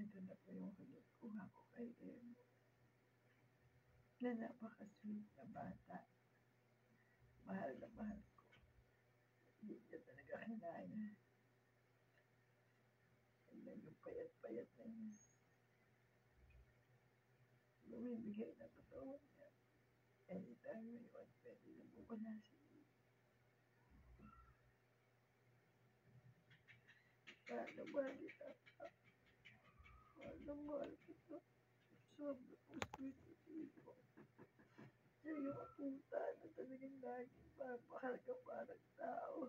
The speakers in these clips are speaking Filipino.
yung kinukuha ko kay Emo. Na napaka-sweet na bata. Mahal na mahal ko. Hindi niya talaga kinaya. Tignan yung payat-payat na niya. Bumibigay na totoo niya. Anytime ngayon, pwede na bumala si Mahal na mahal kita. Mahal mahal kita. Sobrang po sweet na sweet mo. Siya yung puta na talagang laging mahal ka parang tao.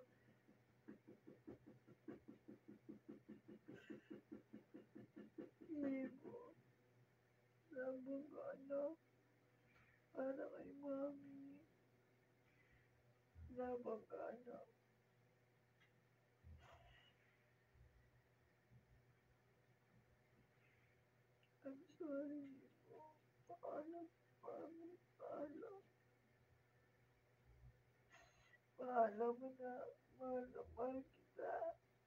Ibo. Labang ka anak. Para kay mami. Labang ka anak. I'm sorry. Paalam, mami. Paalam. Paalam mo na. Mahal na mahal kita.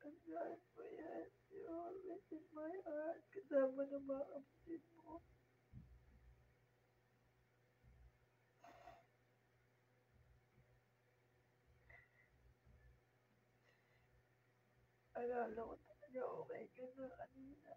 Tandaan mo yan. You're always in my heart. Kasama na mga kapatid mo. Akala ko talaga okay ka na kanina.